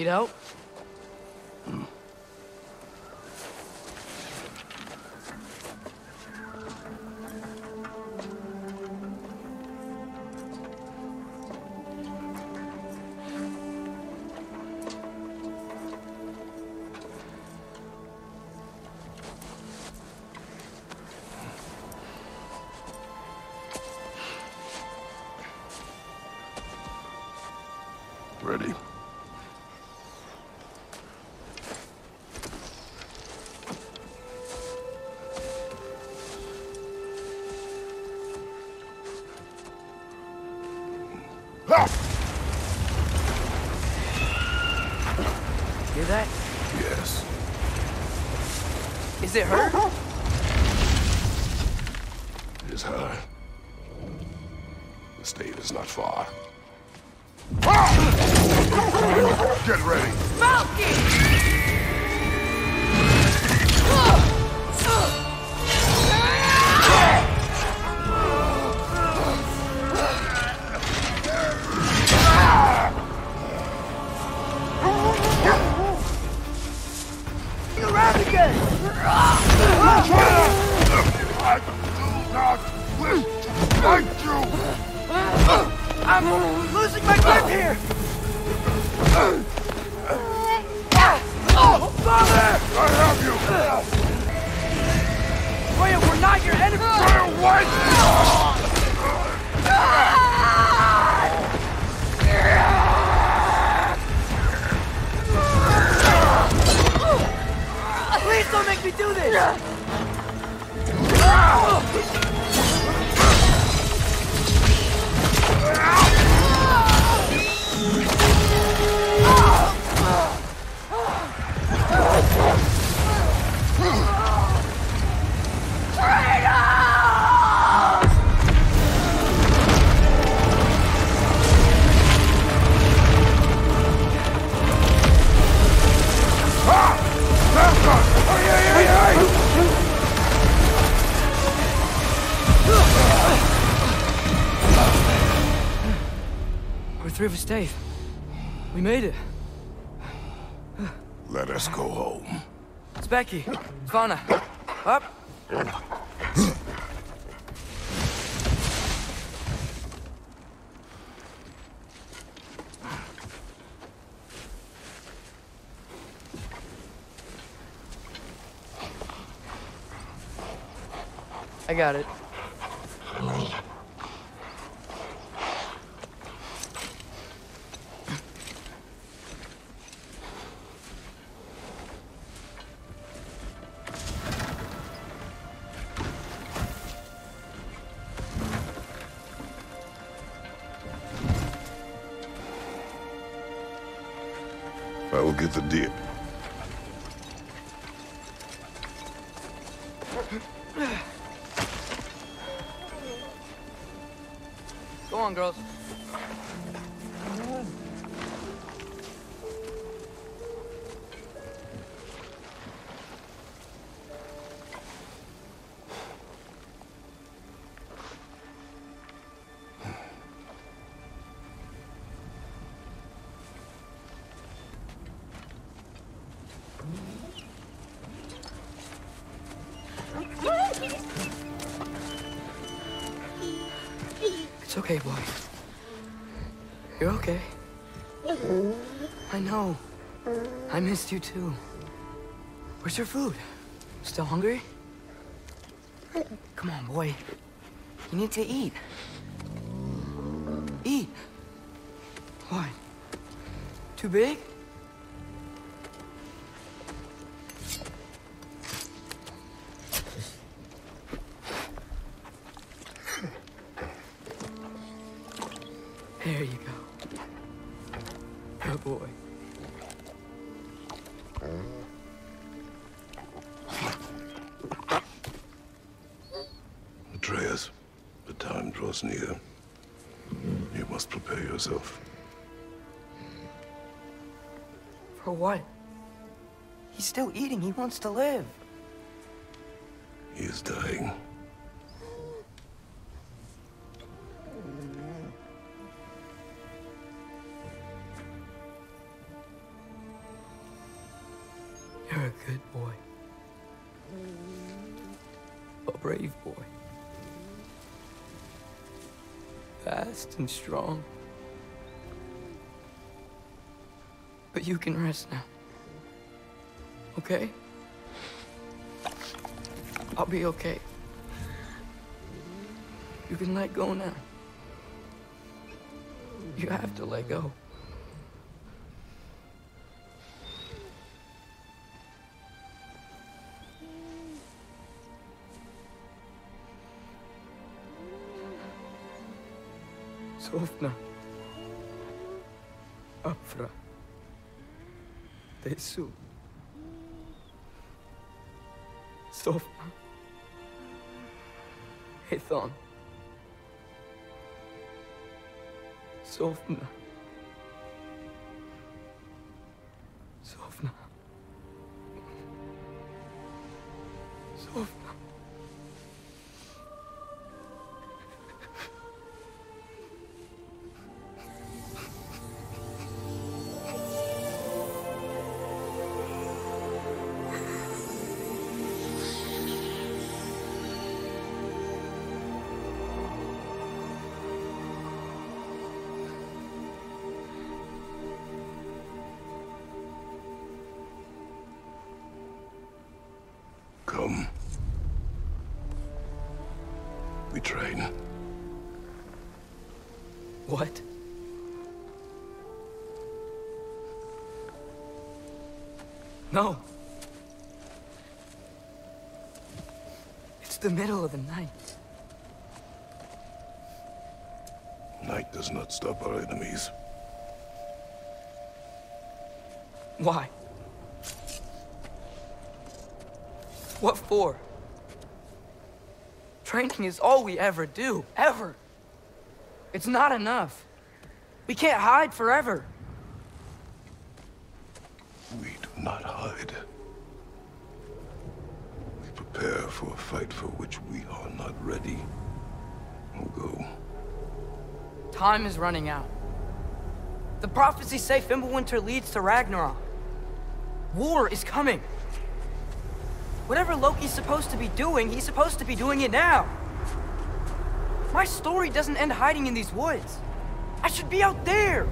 You know? Is it her? got it. I will get the dip. On, girls. Missed you too. Where's your food? Still hungry? Come on, boy. You need to eat. Eat. What? Too big? For what? He's still eating. He wants to live. He is dying. You're a good boy. A brave boy. Fast and strong. But you can rest now. Okay? I'll be okay. You can let go now. You have to let go. Sofna. Afra. Tesu. Sofna. Hithon. Sofna. No. It's the middle of the night. Night does not stop our enemies. Why? What for? Training is all we ever do, ever. It's not enough. We can't hide forever. Time is running out. The prophecies say Fimbulwinter leads to Ragnarok. War is coming. Whatever Loki's supposed to be doing, he's supposed to be doing it now. My story doesn't end hiding in these woods. I should be out there,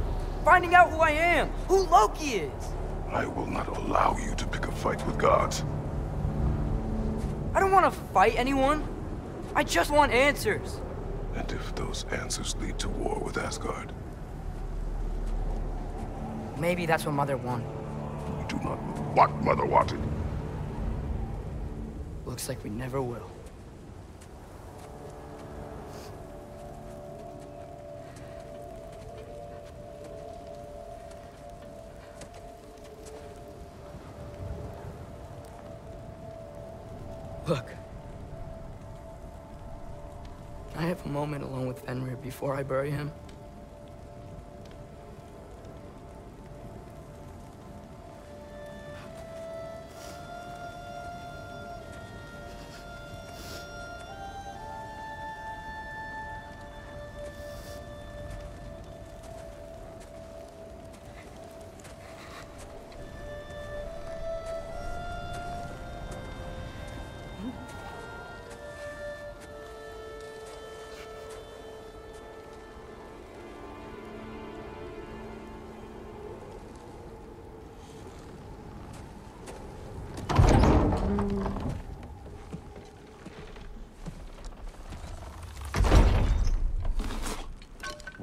finding out who I am, who Loki is. I will not allow you to pick a fight with gods. I don't want to fight anyone. I just want answers. And if those answers lead to war with Asgard, Maybe that's what Mother wanted. You do not know what Mother wanted. Looks like we never will. Look. Before I bury him?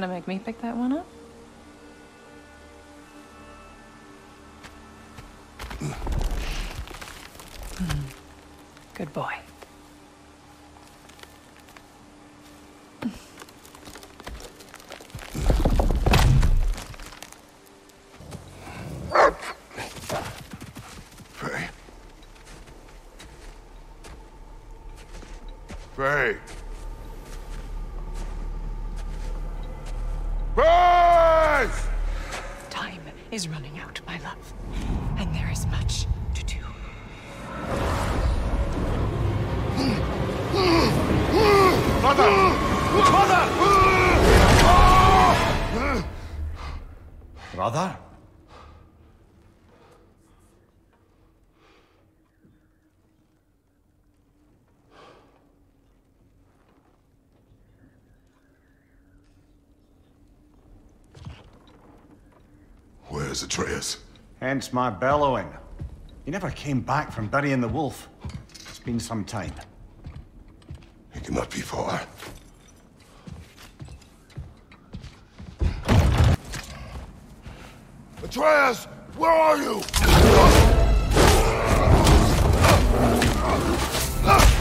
Gonna make me pick that one up? Is running Atreus. Hence my bellowing. He never came back from burying the wolf. It's been some time. He cannot be far. Atreus! Where are you? Ah!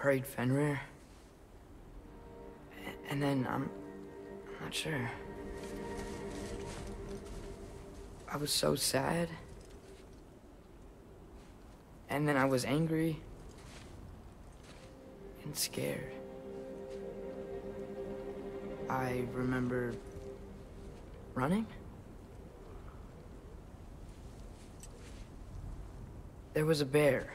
I Fenrir. And then I'm, I'm not sure. I was so sad. And then I was angry and scared. I remember running. There was a bear.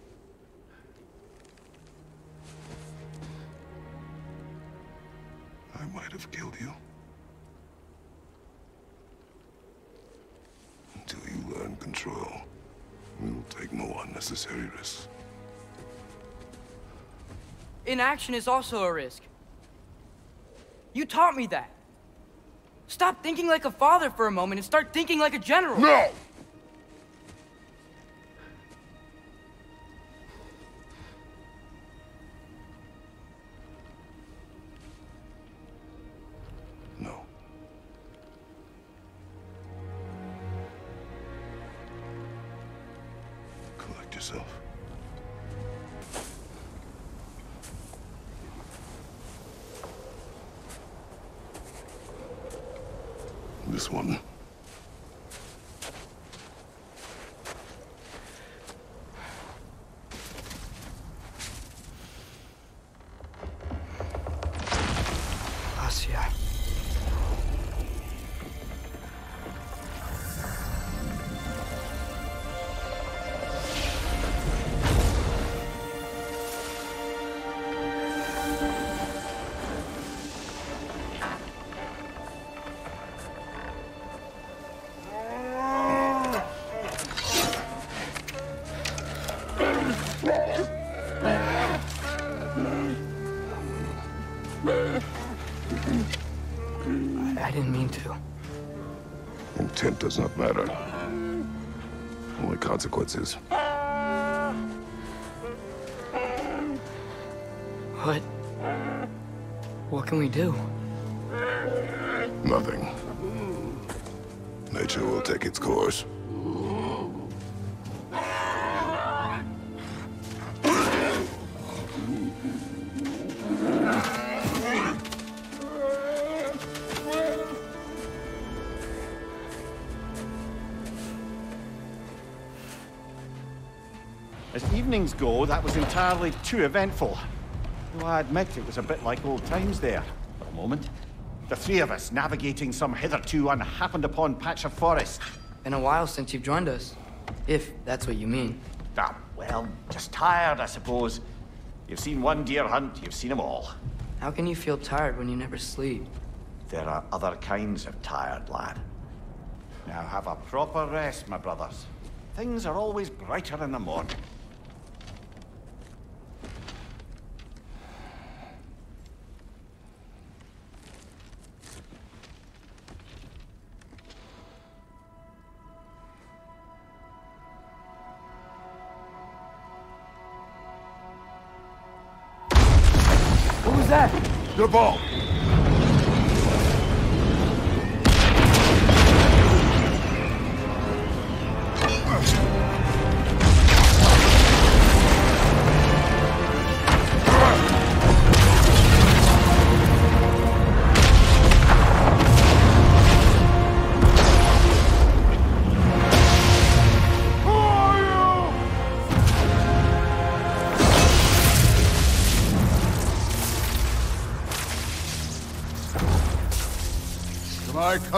Might have killed you. Until you learn control, we will take no unnecessary risks. Inaction is also a risk. You taught me that. Stop thinking like a father for a moment and start thinking like a general. No! No. Does not matter. Only consequences. What? What can we do? Nothing. Nature will take its course. As go, that was entirely too eventful. Though I admit it was a bit like old times there, for a moment. The three of us navigating some hitherto unhappened upon patch of forest. Been a while since you've joined us. If that's what you mean. Ah, well, just tired, I suppose. You've seen one deer hunt, you've seen them all. How can you feel tired when you never sleep? There are other kinds of tired, lad. Now have a proper rest, my brothers. Things are always brighter in the morning. The ball!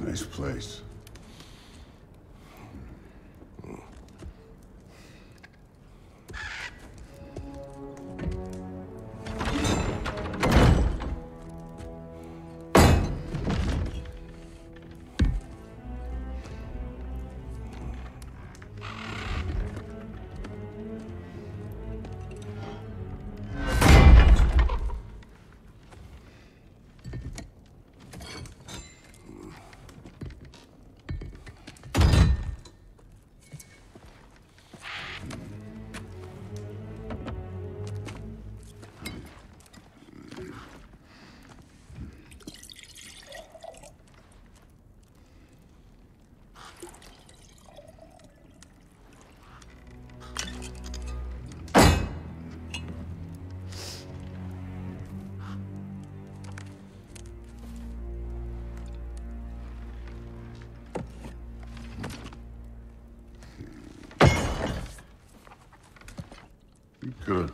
Nice place.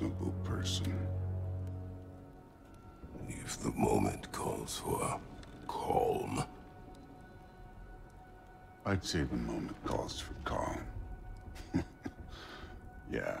Reasonable person. If the moment calls for calm. I'd say the moment calls for calm. yeah.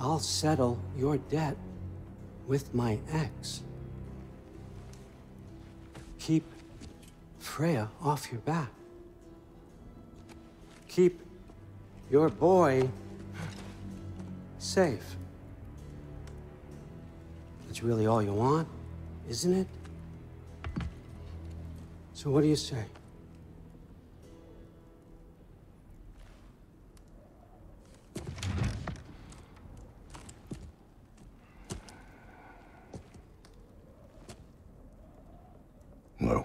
I'll settle your debt with my ex. Keep Freya off your back. Keep your boy safe. That's really all you want, isn't it? So what do you say? No.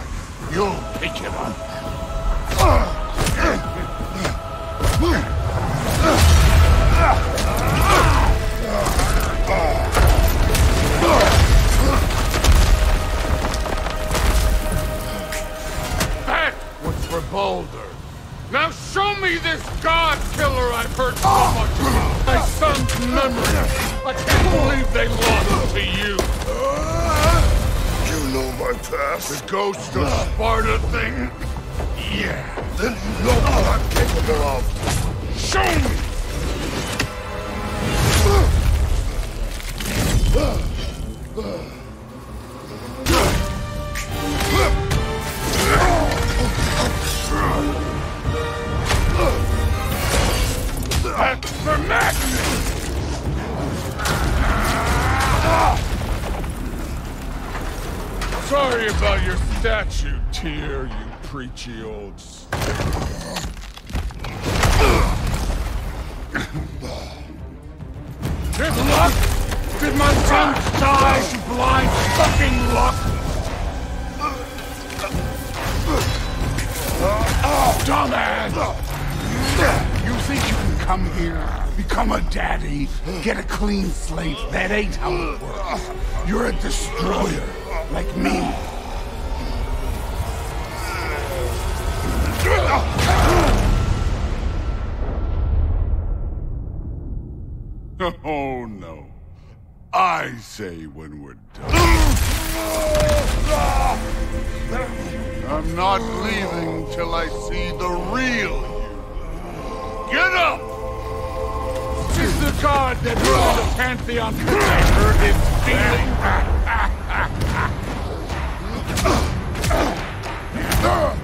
You'll pick it up. That was for Baldur. Now show me this god killer I've heard so much about. My son's memory. I can't believe they lost to you. You know my past. The ghost of About your statue, Tyr, you preachy old s- Did luck? Did my son die to blind fucking luck? Dumbass! You think you can come here, become a daddy, get a clean slate? That ain't how it works. You're a destroyer, like me. Oh no. I say when we're done. I'm not leaving till I see the real you. Get up! Is the god that ruled the pantheon I hurt his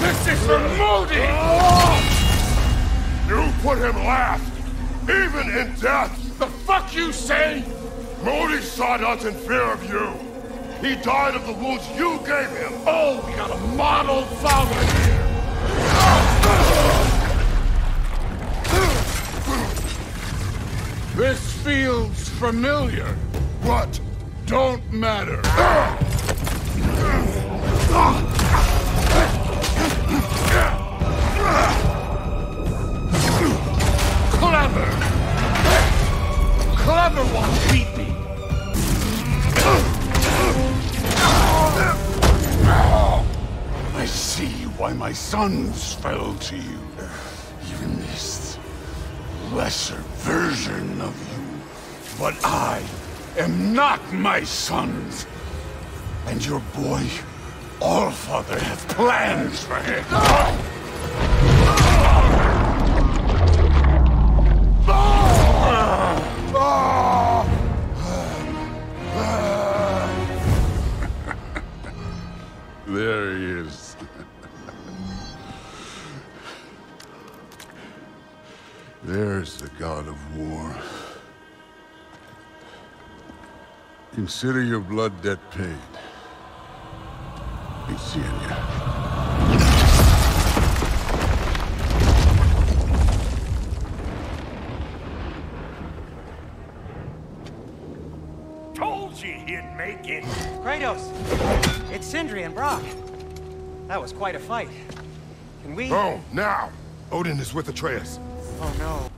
This is for Modi! You put him last, even in death. The fuck you say? Modi sought us in fear of you. He died of the wounds you gave him. Oh, we got a model father here. This feels familiar. What? Don't matter. Ah! Ah! Ah! Clever! Clever one beat me! I see why my sons fell to you. Even this lesser version of you. But I am not my sons. And your boy, Allfather, have plans for him. Consider your blood debt paid. Be seeing ya. Told you he'd make it. Kratos! It's Sindri and Brok. That was quite a fight. Can we... Oh, now! Odin is with Atreus. Oh, no.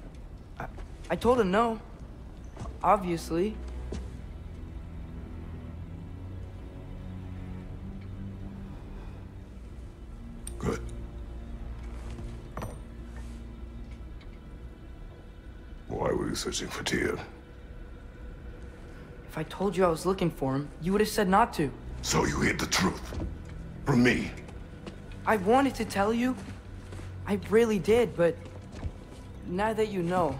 I told him no. Obviously. Good. Why were you searching for Tyr? If I told you I was looking for him, you would have said not to. So you hid the truth. From me. I wanted to tell you. I really did, but... Now that you know,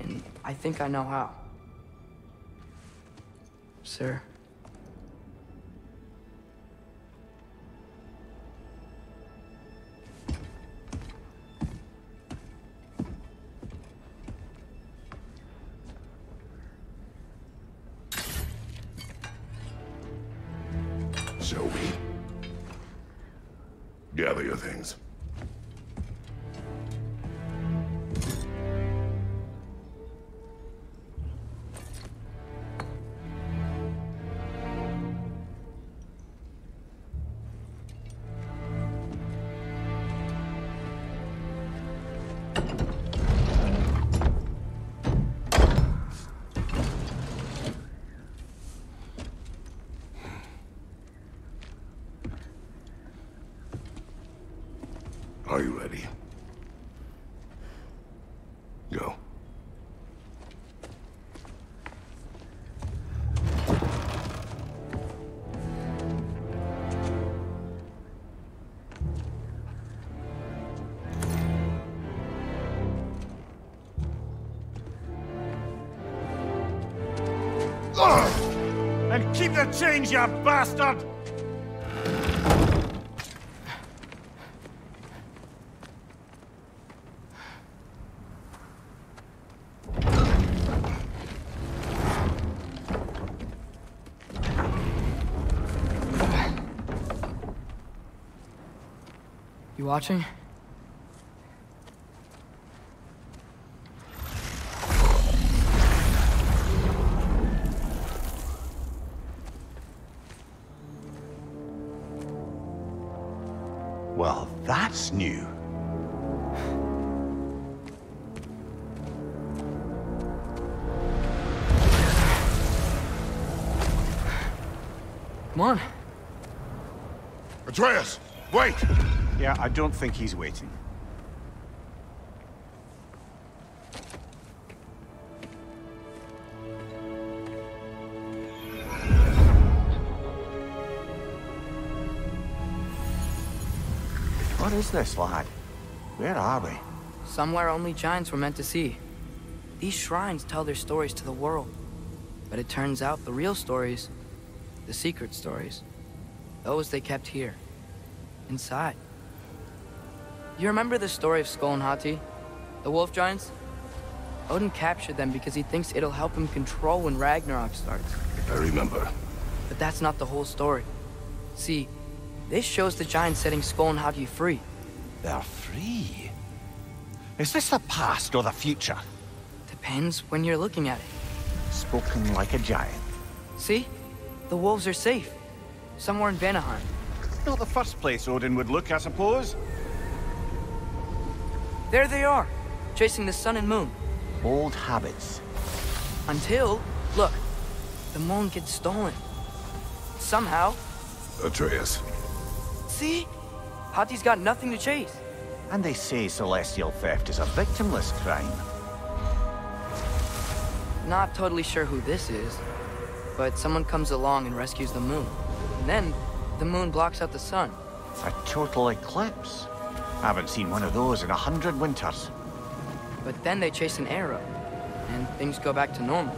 And I think I know how. Sir. change, you bastard! You watching? Yeah, I don't think he's waiting. What is this, lad? Where are we? Somewhere only giants were meant to see. These shrines tell their stories to the world. But it turns out the real stories, the secret stories, those they kept here, inside. You remember the story of Sköll and Hati? The wolf giants? Odin captured them because he thinks it'll help him control when Ragnarok starts. I remember. But that's not the whole story. See, this shows the giants setting Sköll and Hati free. They're free. Is this the past or the future? Depends when you're looking at it. Spoken like a giant. See? The wolves are safe. Somewhere in Vanaheim. Not the first place Odin would look, I suppose. There they are, chasing the sun and moon. Old habits. Until, look, the moon gets stolen. Somehow. Atreus. See? Hati's got nothing to chase. And they say celestial theft is a victimless crime. Not totally sure who this is, but someone comes along and rescues the moon. And then, the moon blocks out the sun. A total eclipse. I haven't seen one of those in a hundred winters. But then they chase an arrow, and things go back to normal.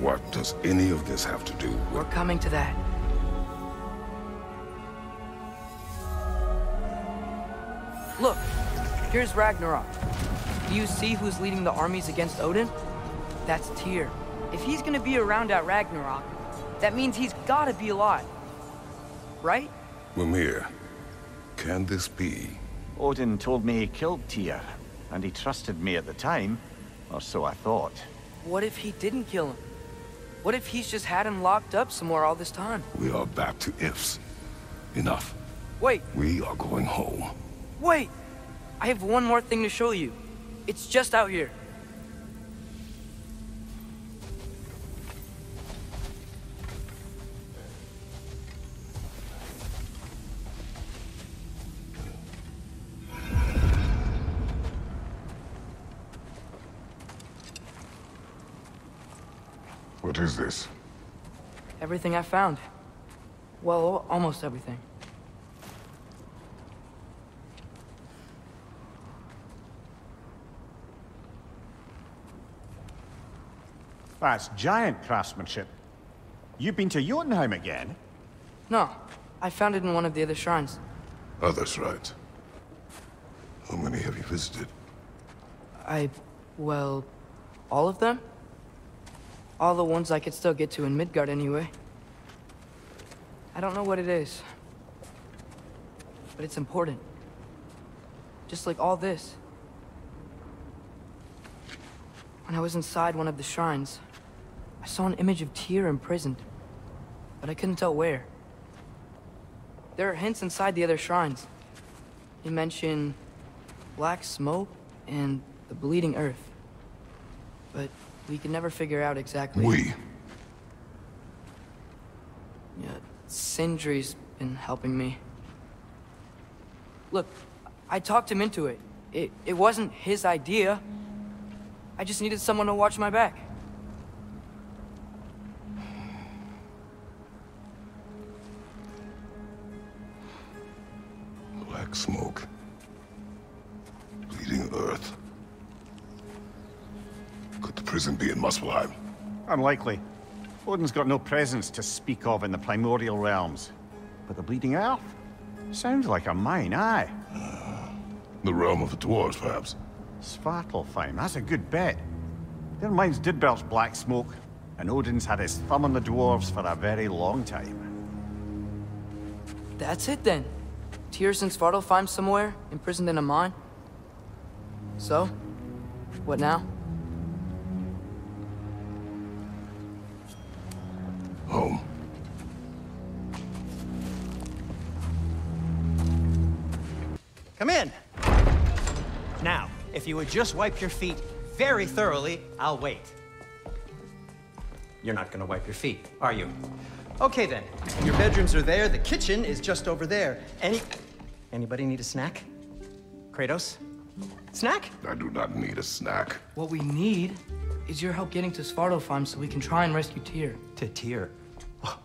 What does any of this have to do with... We're coming to that. Look, here's Ragnarok. Do you see who's leading the armies against Odin? That's Tyr. If he's gonna be around at Ragnarok, that means he's gotta be alive. Right? Mimir, can this be? Odin told me he killed Tyr, and he trusted me at the time, or so I thought. What if he didn't kill him? What if he's just had him locked up somewhere all this time? We are back to ifs. Enough. Wait, We are going home. wait! I have one more thing to show you. It's just out here. What is this? Everything I found. Well, almost everything. Ah, that's giant craftsmanship. You've been to Jotunheim again? No, I found it in one of the other shrines. Oh, Others, right? How many have you visited? I, well, all of them? All the ones I could still get to in Midgard anyway. I don't know what it is. But it's important. Just like all this. When I was inside one of the shrines, I saw an image of Tyr imprisoned. But I couldn't tell where. There are hints inside the other shrines. They mention black smoke and the bleeding earth. But we can never figure out exactly. We. Yeah, Sindri's been helping me. Look, I talked him into it. It it wasn't his idea. I just needed someone to watch my back. Black smoke. Prison be in Muspelheim? Unlikely. Odin's got no presence to speak of in the primordial realms. But the Bleeding Earth? Sounds like a mine, aye. Ah, the realm of the dwarves, perhaps? Svartalfheim, that's a good bet. Their mines did belch black smoke, and Odin's had his thumb on the dwarves for a very long time. That's it then. Tyr's in Svartalfheim somewhere, imprisoned in a mine. So, what now? Would just wipe your feet very thoroughly, I'll wait. You're not gonna wipe your feet, are you? Okay then. Your bedrooms are there, the kitchen is just over there. Any... Anybody need a snack? Kratos? Snack? I do not need a snack. What we need is your help getting to Svartalfheim so we can try and rescue Tyr. To Tyr.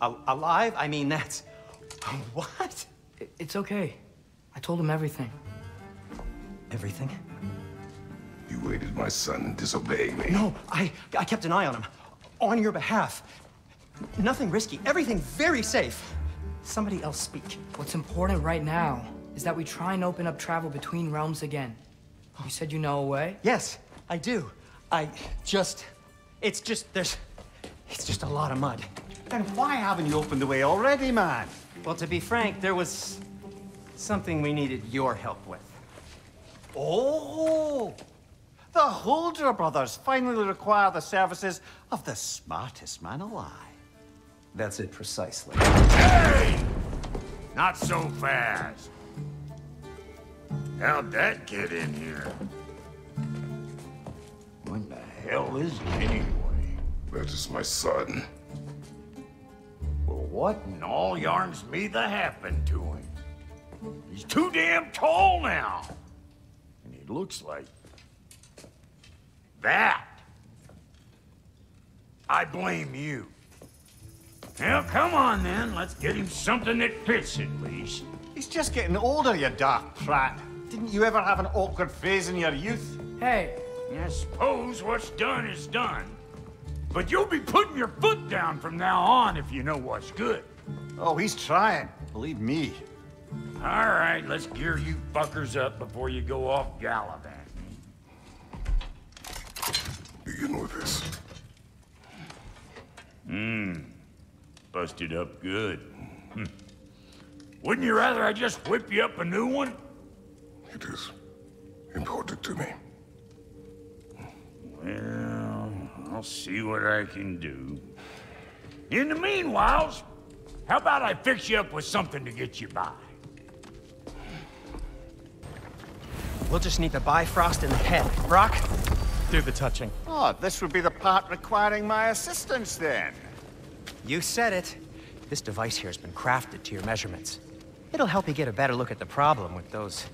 Al- alive? I mean, that's... What? It's okay. I told him everything. Everything? You aided my son in disobeying me. No, I, I kept an eye on him. On your behalf. Nothing risky. Everything very safe. Somebody else speak. What's important right now is that we try and open up travel between realms again. You said you know a way? Yes, I do. I just... It's just, there's... It's just a lot of mud. Then why haven't you opened the way already, man? Well, to be frank, there was something we needed your help with. Oh! The Huldra brothers finally require the services of the smartest man alive. That's it precisely. Hey! Not so fast. How'd that get in here? When the hell is he anyway? That is my son. Well, what in all yarns me the happened to him? He's too damn tall now. And he looks like... that. I blame you. Well, come on then. Let's get him something that fits at least. He's just getting older, you dark prat. Didn't you ever have an awkward phase in your youth? Hey, I suppose what's done is done. But you'll be putting your foot down from now on if you know what's good. Oh, he's trying. Believe me. All right, let's gear you fuckers up before you go off gallivanting. Begin with this. Hmm. Busted up good. Hmm. Wouldn't you rather I just whip you up a new one? It is important to me. Well, I'll see what I can do. In the meanwhile, how about I fix you up with something to get you by? We'll just need the Bifrost in the head. Brok, do the touching. Oh, this would be the part requiring my assistance then. You said it. This device here has been crafted to your measurements. It'll help you get a better look at the problem with those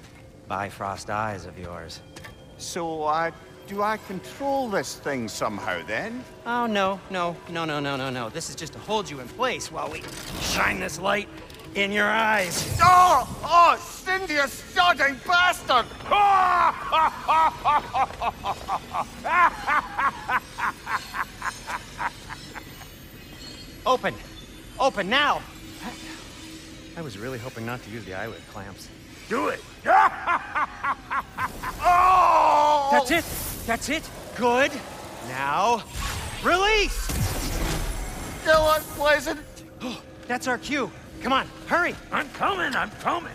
Bifrost eyes of yours. So, uh, do I control this thing somehow then? Oh, no, no, no, no, no, no, no. This is just to hold you in place while we shine this light in your eyes. Oh! Oh, Sindri, you sodding bastard! Open! Open now! I was really hoping not to use the eyelid clamps. Do it! Oh! That's it! That's it! Good! Now, release! Kill us, Pleasant! That's our cue. Come on, hurry! I'm coming, I'm coming.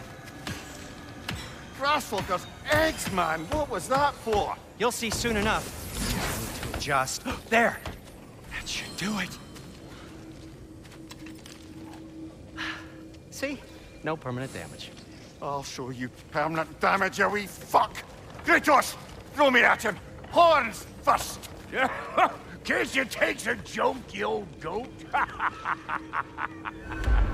Grassfuckers, eggs, man! What was that for? You'll see soon enough. I need to adjust. There! That should do it. See? No permanent damage. I'll show you permanent damage, you wee fuck! Kratos! Throw me at him! Horns first! Case you takes a joke, you old goat.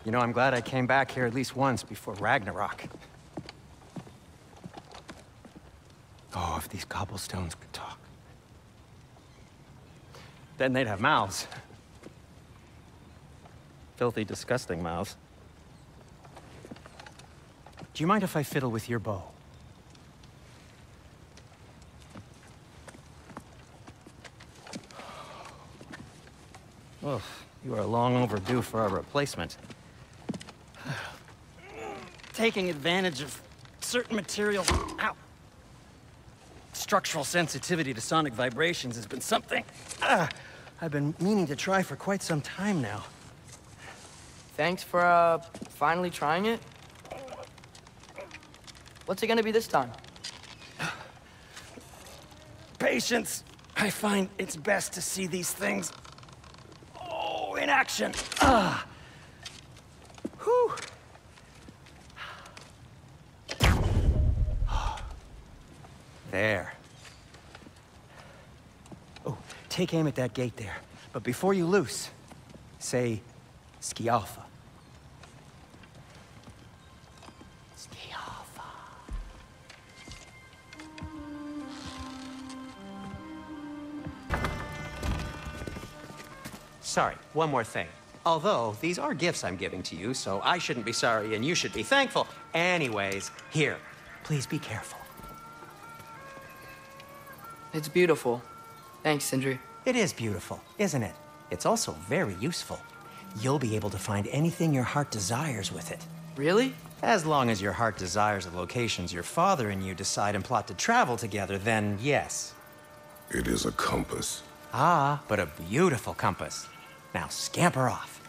You know, I'm glad I came back here at least once before Ragnarok. Oh, if these cobblestones could talk. Then they'd have mouths. Filthy, disgusting mouths. Do you mind if I fiddle with your bow? Oh, you are long overdue for a replacement. Taking advantage of certain materials. Ow! Structural sensitivity to sonic vibrations has been something uh, I've been meaning to try for quite some time now. Thanks for, uh, finally trying it. What's it gonna be this time? Patience. I find it's best to see these things. Oh, in action. Ah. Whew. There. Oh, take aim at that gate there. But before you loose, say Skialfa. Skialfa. Sorry, one more thing. Although, these are gifts I'm giving to you, so I shouldn't be sorry and you should be thankful. Anyways, here, please be careful. It's beautiful. Thanks, Sindri. It is beautiful, isn't it? It's also very useful. You'll be able to find anything your heart desires with it. Really? As long as your heart desires the locations your father and you decide and plot to travel together, then yes. It is a compass. Ah, but a beautiful compass. Now scamper off.